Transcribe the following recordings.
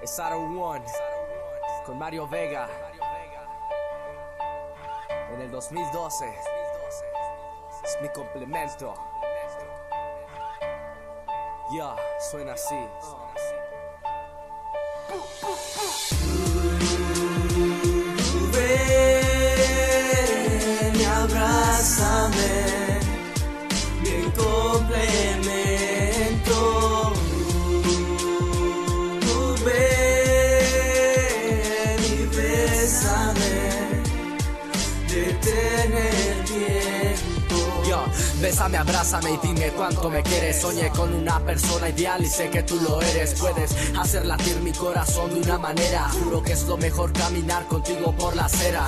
Es One con Mario Vega en el 2012. Es mi complemento. Ya, suena así. Ven bésame, abrázame y dime cuánto me quieres. Soñé con una persona ideal y sé que tú lo eres. Puedes hacer latir mi corazón de una manera. Juro que es lo mejor caminar contigo por la acera.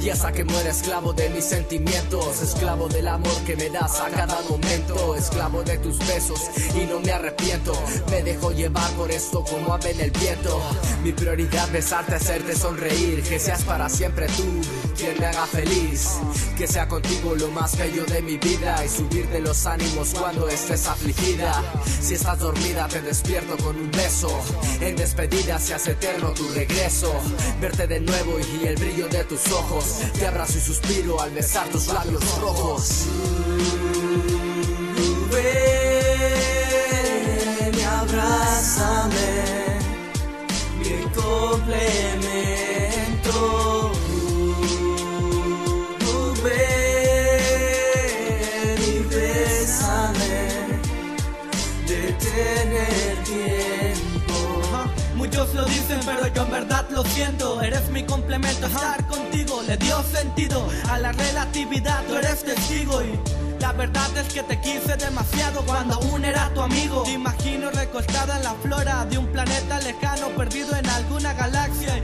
Y hasta que muera esclavo de mis sentimientos, esclavo del amor que me das a cada momento, esclavo de tus besos y no me arrepiento. Me dejo llevar por esto como ave en el viento. Mi prioridad besarte, hacerte sonreír, que seas para siempre tú quien me haga feliz. Que sea contigo lo más bello de mi vida subirte los ánimos cuando estés afligida. Si estás dormida te despierto con un beso. En despedida se hace eterno tu regreso. Verte de nuevo y el brillo de tus ojos. Te abrazo y suspiro al besar tus labios rojos. Ven abrázame, mi complemento. Detén el tiempo. Muchos lo dicen, pero yo en verdad lo siento. Eres mi complemento, estar contigo le dio sentido a la relatividad. Tú eres testigo y la verdad es que te quise demasiado cuando aún era tu amigo. Te imagino recostada en la flora de un planeta lejano, perdido en alguna galaxia.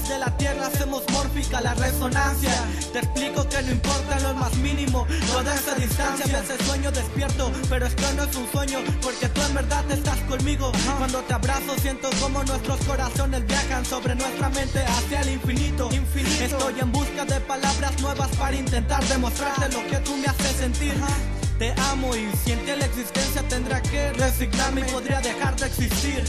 Desde la tierra hacemos mórfica la resonancia. Te explico que no importa lo más mínimo toda esa distancia. A veces sueño despierto, pero esto no es un sueño porque tú en verdad estás conmigo. Cuando te abrazo siento como nuestros corazones viajan sobre nuestra mente hacia el infinito. infinito. Estoy en busca de palabras nuevas para intentar demostrarte lo que tú me haces sentir. Te amo y si en ti la existencia tendrá que resignarme y podría dejar de existir.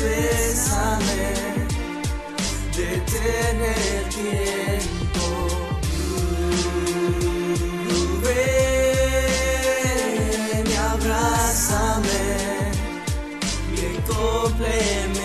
Bésame, detén el tiempo. Ven y abrázame, mi complemento.